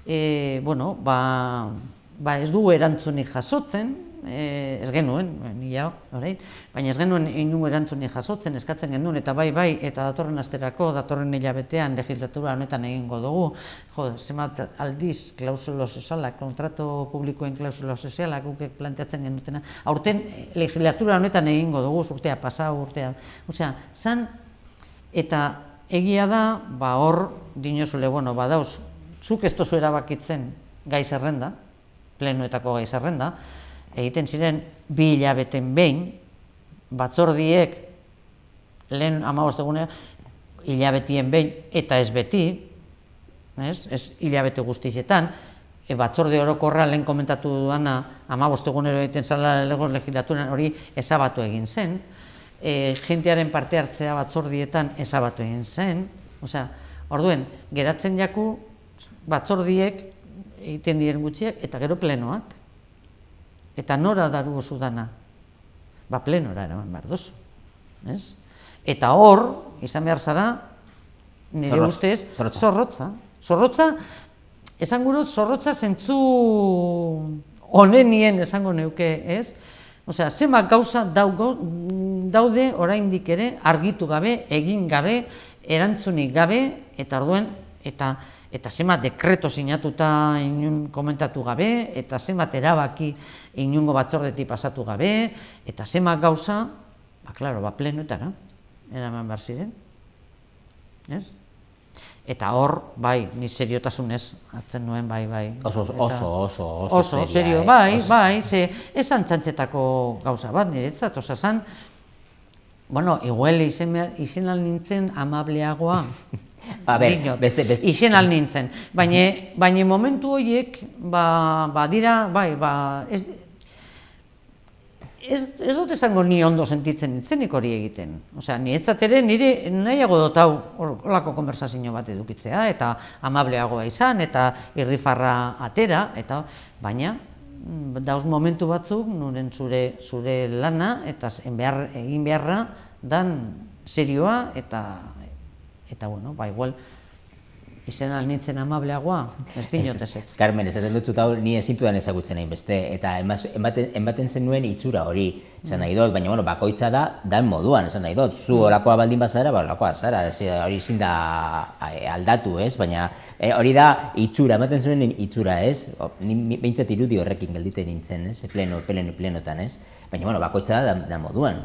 e, bueno, ba, ba ez dugu erantzunik jasotzen, e, ez genuen, ni ja, orain, baina ez genuen inu erantzunik jasotzen, eskatzen genuen, eta bai, bai, eta datorren asterako, datorren hilabetean, legislatura honetan egingo dugu, jo, zenbat aldiz klausulo sozialak, kontratu publikoen klausulo sozialak, guk planteatzen genutena, aurten legislatura honetan egingo dugu, urtea pasau, urtea, osea, zan, eta egia da, ba hor, dinozule, bueno, badauz, zuk ez tozu erabakitzen gai zerrenda, plenoetako gai zerrenda, egiten ziren bi hilabeten behin, batzordiek lehen amabost egunea, hilabetien behin, eta ez beti, ez, ez hilabete guztietan, e, batzorde orokorra lehen komentatu duana, ama bostegunero egiten zala lego legislaturan hori ezabatu egin zen, e, jentearen parte hartzea batzordietan ezabatu egin zen, osea, orduen, geratzen jaku batzordiek egiten diren gutxiak eta gero plenoak. Eta nora daru oso dana? Ba, plenora eraman behar duzu. Ez? Eta hor, izan behar zara, nire Zorrotz, ustez, zorrotza. zorrotza. Zorrotza, esan gurut, zorrotza zentzu honenien esango neuke, ez? Osea, zenbat gauza daugo, daude oraindik ere argitu gabe, egin gabe, erantzunik gabe, eta orduen, eta eta zenbat dekreto sinatuta inun komentatu gabe, eta zenbat erabaki inungo batzordetik pasatu gabe, eta zenbat gauza, ba, klaro, ba, plenoetara, eraman behar ziren. Ez? Eta hor, bai, ni seriotasunez hartzen nuen, bai, bai. Oso, oso, oso, oso, oso, seria, serio, eh? bai, Oso- bai, ze esan txantxetako gauza bat niretzat, oza, zan, bueno, igual izen, izen nintzen amableagoa. A ber, Diot, beste, beste, Izen al nintzen. Baina, baina momentu horiek, ba, ba dira, bai, ba, ez, ez, ez dut esango ni ondo sentitzen nintzenik hori egiten. Osea, niretzat ere nire nahiago dut hau holako konversazio bat edukitzea, eta amableagoa izan, eta irrifarra atera, eta baina mm, dauz momentu batzuk, nuren zure, zure lana, eta behar, egin beharra, dan serioa, eta, eta bueno, ba, igual, izen al nintzen amableagoa, ez dinot ez. Carmen, esaten dut hau ni ezintudan ezagutzen nahi beste, eta ematen, ematen zenuen itxura hori, esan nahi dut, baina bueno, bakoitza da, dan moduan, esan nahi dut, zu olakoa baldin bazara, ba olakoa zara, hori ezin da eh, aldatu, ez, baina eh, hori da itxura, ematen zuen itxura, ez, ni behintzat irudi horrekin gelditen nintzen, ez, pleno, pleno, plenotan, ez, baina bueno, bakoitza da, da moduan,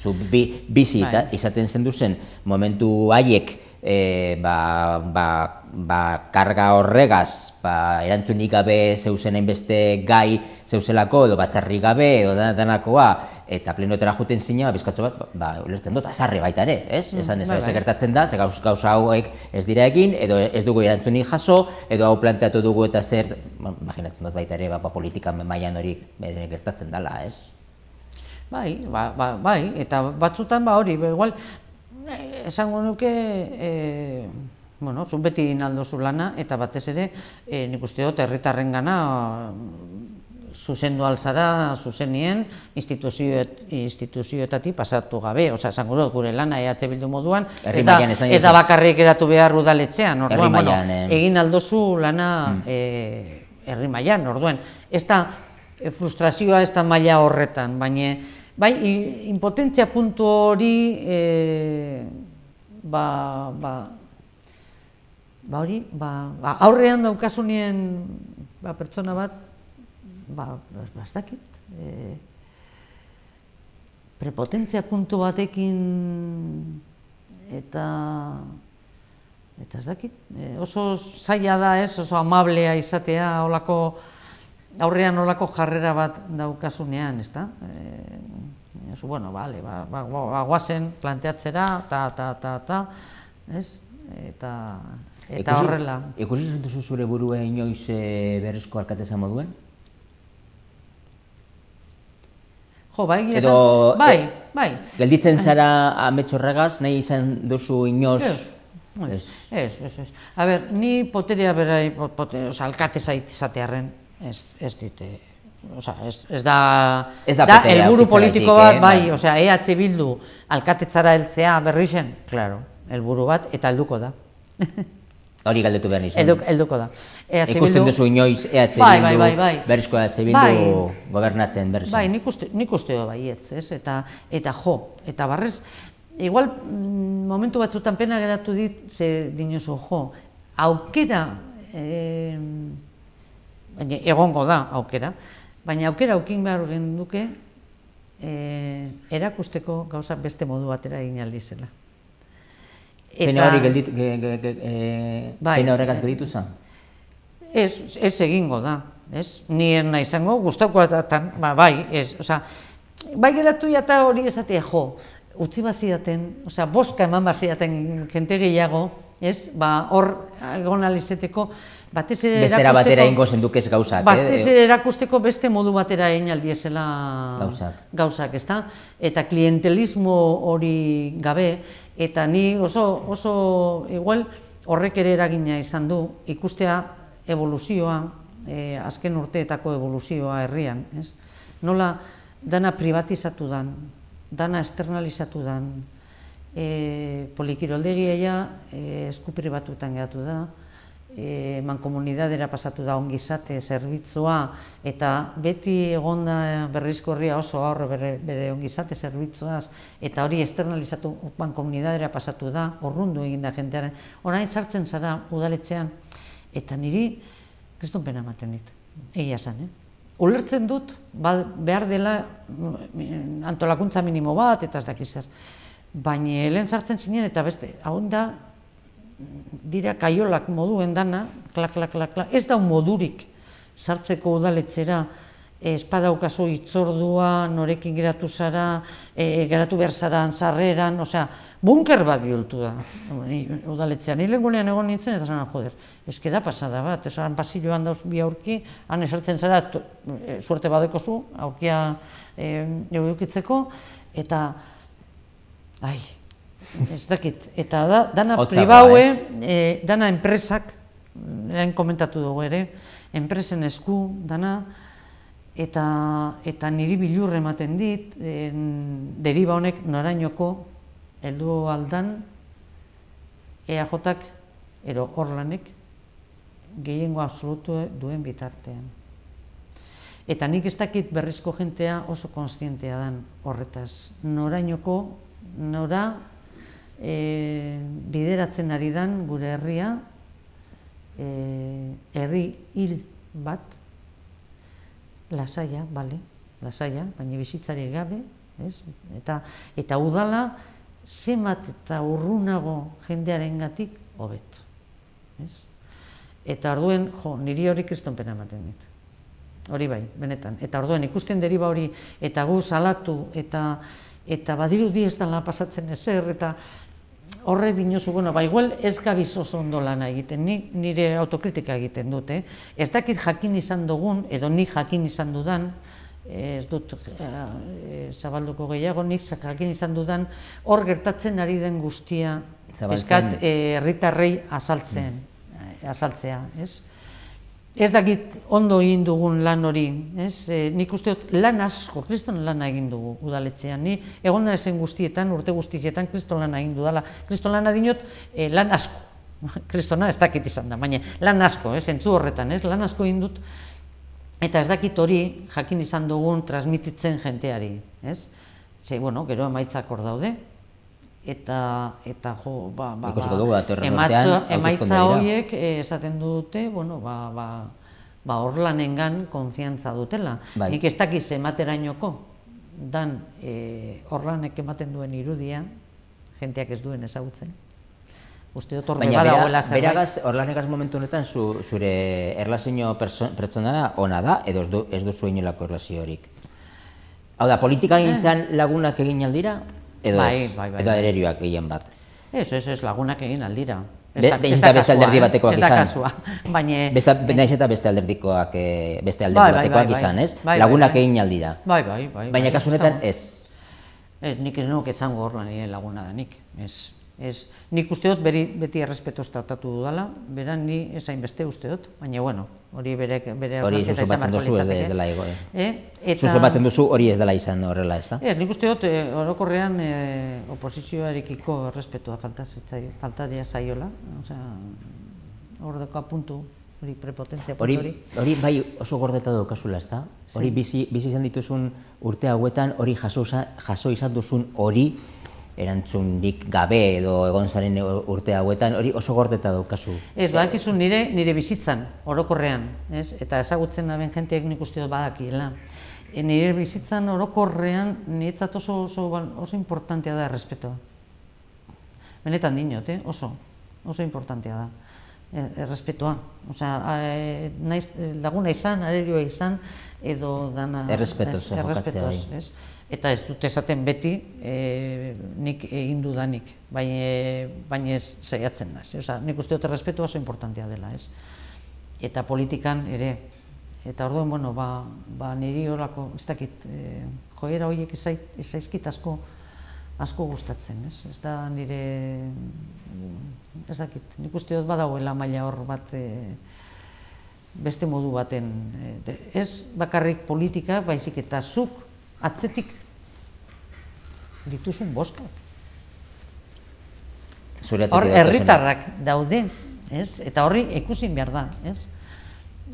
zu bi, bizi Bai. izaten zendu zen momentu haiek e, ba, ba, ba, karga horregaz ba, erantzunik gabe zeuzen hainbeste gai zeuzelako edo batzarri gabe edo da- danakoa eta plenotera juten zina, bizkatxo bat, ba, ulertzen dut, azarre baita ere, ez? Esan ez, bai, ez bai. gertatzen da, ze gauz, gauza hauek ez dira egin, edo ez dugu erantzunik jaso, edo hau planteatu dugu eta zer, ba, imaginatzen dut baita ere, ba, ba, politikan mailan hori eh, gertatzen dela, ez? Bai, ba, ba, bai, eta batzutan ba hori, ba, igual, esango nuke, e, bueno, zun beti egin aldo zu lana, eta batez ere, e, nik uste dut, herritarren gana, zuzendu alzara, zuzenien, instituzioet, instituzioetatik pasatu gabe, osea, esango dut, gure lana EH Bildu moduan, Herri esan ez da bakarrik eratu behar udaletxean, orduan, bueno, eh. egin aldozu lana eh, herri mailan, orduan, ez da frustrazioa ez da maila horretan, baina bai impotentzia puntu hori eh, ba, ba, ba hori, ba, ba aurrean daukasunien ba, pertsona bat, ba, ba, ba ez dakit, eh, prepotentzia puntu batekin eta eta ez dakit, e, oso zaila da ez, oso amablea izatea olako aurrean olako jarrera bat daukasunean, ez da? E, oso, bueno, bale, ba, ba, ba, ba, guazen planteatzera, ta, ta, ta, ta, ez? Eta, eta Ikusi- horrela. Ikusi zen duzu zure burua inoiz e, berrezko alkateza moduen? Jo, bai, egia Edo, bai, e, bai. Gelditzen zara amets horregaz, nahi izan duzu inoz... Ez, Ez. ez, ez, ez. A ber, ni poterea berai, pot- pote, oza, alkate zait izatearren, ez, ez dite, oza, ez, ez da, Ez da poterea helburu politiko bat, eh, bai, bai. osea, EH Bildu alkatetzara heltzea berri zen, claro, helburu bat, eta helduko da. Hori galdetu behar nizun. Heldu, helduko da. EH Ikusten duzu inoiz EH Bildu, Bai, bai, bai, bai. berrizko EH Bildu Bai. gobernatzen berrizko. Bai, nik uste, nik uste baietz, ez? Eta, eta jo, eta barrez, igual mm, momentu batzutan pena geratu dit, ze dinozu jo, aukera, eh, egongo da aukera, baina aukera aukin behar genduke, eh, erakusteko gauza beste modu batera egin aldizela. Pena hori gelditu, ge, ge, ge, e, Bai. pena horregaz gelditu zen? Ez, ez egingo da, ez? Ni ez nahi izango, gustauko eta ba, bai, ez, osea, bai geratu eta hori esatea, jo, utzi bazidaten, osea, boska eman bazidaten jente gehiago, ez? Ba, hor egon alizeteko, batez ere Bestera batera ingo zendukez gauzak, Batez ere erakusteko beste modu batera egin aldiezela Gauzak. gauzak, ezta? Eta klientelismo hori gabe, eta ni oso, oso igual horrek ere eragina izan du, ikustea evoluzioa, e, azken urteetako evoluzioa herrian, ez? Nola dana privatizatu dan, dana externalizatu dan, e, polikiroldegia e, esku pribatuetan geratu da, e, mankomunidadera pasatu da ongizate zerbitzua, eta beti egonda berrizkorria oso aurre bere, bere ongizate zerbitzuaz, eta hori externalizatu mankomunidadera pasatu da, horrundu egin da jentearen. Horain sartzen zara udaletxean, eta niri kriston pena ematen dit, egia esan, eh? Ulertzen dut, ba, behar dela mm, antolakuntza minimo bat, eta ez dakiz zer. Baina helen sartzen zinen, eta beste, hau da, dira kaiolak moduen dana, klak, klak, klak, klak, ez da modurik sartzeko udaletzera, espadaukazu itzordua, norekin geratu zara, e, geratu behar zaran, sarreran, osea, bunker bat bihurtu da, udaletzean. Ni lehengunean egon nintzen, eta zanan, joder, eske da pasada bat, esan pasilloan dauz bi aurki, han esartzen zara, e, suerte badeko zu, aurkia e, eta, ai, ez dakit, eta da, dana pribaue, e, dana enpresak, lehen komentatu dugu ere, enpresen esku, dana, eta, eta niri bilur ematen dit, en, deriba honek norainoko heldu aldan EAJak ero Orlanek gehiengo absolutu duen bitartean. Eta nik ez dakit berrizko jentea oso konstientea dan horretaz. Norainoko, nora e, bideratzen ari dan gure herria, e, herri hil bat, lasaia, bale, lasaia, baina bizitzari gabe, ez? Eta, eta udala, zemat eta urrunago jendearengatik hobeto. Ez? Eta orduen, jo, niri hori kriston ematen dit. Hori bai, benetan. Eta orduen ikusten deriba hori, eta gu salatu, eta eta badirudi ez dela pasatzen ezer, eta horrek dinozu, bueno, ba, igual ez gabiz oso ondo lana egiten, ni, nire autokritika egiten dut, eh? Ez dakit jakin izan dugun, edo nik jakin izan dudan, ez dut eh, zabalduko gehiago, nik jakin izan dudan, hor gertatzen ari den guztia, Zabaltzen. eskat, eh, herritarrei azaltzen, eh, azaltzea, ez? Ez dakit ondo egin dugun lan hori, ez? E, nik uste dut lan asko, kriston lana egin dugu udaletxean. Ni egon da esen guztietan, urte guztietan, kriston lana egin dudala. Kriston lana dinot, e, lan asko. Kristona ez dakit izan da, baina lan asko, ez? Entzu horretan, ez? Lan asko egin dut. Eta ez dakit hori jakin izan dugun transmititzen jenteari, ez? Ze, bueno, gero emaitzak hor daude, eta eta jo ba ba Ikusiko dugu datorren emaitza, urtean, emaitza horiek eh, esaten dute bueno ba ba ba horlanengan konfiantza dutela. Bai. nik ez dakiz ematerainoko dan eh, horlanek ematen duen irudia jenteak ez duen ezagutzen. Uste dut horre badagoela zerbait. beragaz, orlanegaz momentu honetan zu, zure erlazio pertsonala ona da, edo ez, du, ez duzu inolako erlaziorik. Hau da, politika gintzan lagunak egin aldira, edo Bai, ez, bai, bai, edo bai. ererioak gehien bat. ez ez ez lagunak egin aldira Ez Be- da- ez da beste alderdi eh? batekoak izan. kasua, baina Beste, naiz eta beste alderdikoak, eh, beste alderdi Bai, bai, batekoak bai, bai. izan, ez? Bai, bai, lagunak bai. egin aldira. bai bai bai Baina bai, kasu honetan ez ez. Nik ez nuke etzango hor nire laguna da nik. Ez, ez, nik uste dut beri, beti errespetoz tratatu dudala, beran ni ezain beste uste dut, baina bueno, hori bere, bere Hori beharko duzu ez, de- ez dela ego. Eh? Eta... Zuzenbatzen duzu hori ez dela izan horrela, ez da? Ez, nik uste dut, eh, orokorrean eh, oposizioarekiko errespetua falta zitzaio- falta dia zaiola, osea, hor deko puntu, hori prepotentzia Hori, hori. bai oso gordeta daukazula, ez da? Hori bizi, bizi izan dituzun urte hauetan, hori jaso, jaso izan duzun hori erantzunik gabe edo egon zaren urte hauetan, hori oso gordeta daukazu. Ez, badakizu nire, nire bizitzan, orokorrean, ez? Eta ezagutzen daben jenteek nik uste dut badakiela. E, nire bizitzan orokorrean, niretzat oso, oso, ba- oso importantea da errespetoa. Benetan dinot, eh? oso, oso importantea da. E- Errespetoa. Osea, e, naiz, laguna izan, arerioa izan, edo dana... Errespetoz errespetoz, bai. ez? Eta ez dut esaten beti e, nik egin dudanik, baina baina ez saiatzen naiz. Osea, nik uste dut respetua oso importantea dela, ez? Eta politikan ere. Eta orduan, bueno, ba, ba niri horako, ez dakit, e, joera horiek ez asko, asko gustatzen, ez? Ez da nire, ez dakit, nik uste dut badagoela maila hor bat, e, beste modu baten, ez bakarrik politika, baizik eta zuk atzetik dituzun boskak. Hor herritarrak daude, ez? Eta horri ikusin behar da, ez?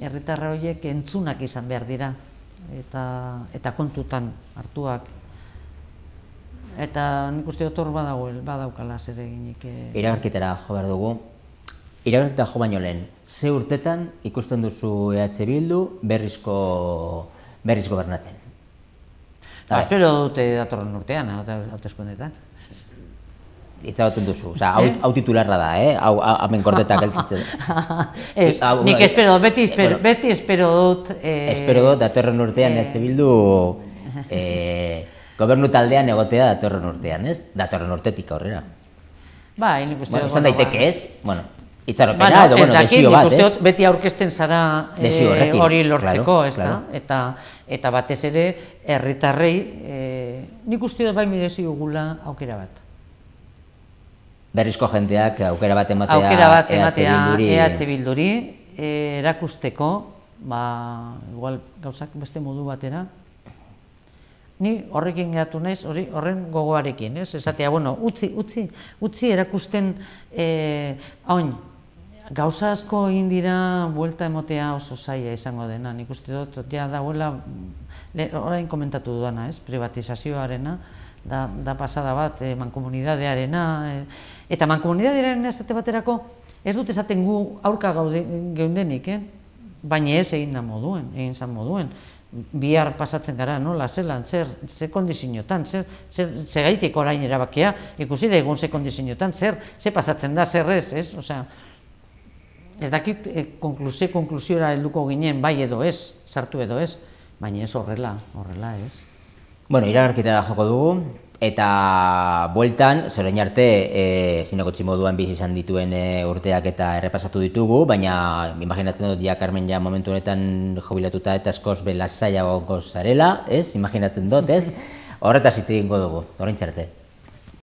Herritarra horiek entzunak izan behar dira eta eta kontutan hartuak. Eta nik uste dut hor badago, badaukala zer eginik. E... Iragarkitera jo behar dugu. Iragarkitera jo baino lehen, ze urtetan ikusten duzu EH Bildu berrizko berriz gobernatzen? Ba, espero dute datorren urtean, hauteskundetan. Itza dut duzu, oza, hau, eh? hau titularra da, eh? Hau, hamen gordetak elkitzen. Ez, nik espero dut, beti espero, bueno, beti espero dut... Eh, espero dut, datorren urtean, eh, bildu, eh, gobernu taldean egotea datorren urtean, ez? Datorren urtetik aurrera. Ba, nik uste bueno, bueno, daiteke ez, bueno, itxaropena, bueno, edo, bueno, desio bat, ez? Beti aurkezten zara eh, hori lortzeko, claro, ez claro. da? Eta, eta batez ere herritarrei e, nik uste dut bai mirezi dugula aukera bat. Berrizko jenteak aukera bat ematea aukera bat e ematea EH Bilduri, e, erakusteko, ba, igual gauzak beste modu batera, ni horrekin gehatu naiz, hori horren gogoarekin, ez? Esatea, bueno, utzi, utzi, utzi erakusten eh oin, gauza asko egin dira buelta emotea oso zaila izango dena. Nik uste dut, ja dagoela, orain komentatu dudana, ez, privatizazioarena, da, da pasada bat, e, mankomunidadearena, e, eta mankomunidadearen ez baterako, ez dut esaten gu aurka gaude, geundenik, eh? baina ez egin da moduen, egin zan moduen. Bihar pasatzen gara, nola, zelan, zer, zer kondiziotan, zer, zer, zer gaitik orain erabakia, ikusi da egun zer kondiziotan, zer, zer pasatzen da, zer ez, ez? Osea, Ez dakit e, konklusio konklusiora helduko ginen bai edo ez, sartu edo ez, baina ez horrela, horrela ez. Bueno, iragarkitara joko dugu, eta bueltan, zorein arte, e, zinekotzi moduan bizi izan dituen e, urteak eta errepasatu ditugu, baina imaginatzen dut, ja, Carmen, ja, momentu honetan jubilatuta eta eskoz bela zaila zarela, ez? Imaginatzen dut, ez? Horretaz hitz egingo dugu, horrein txarte.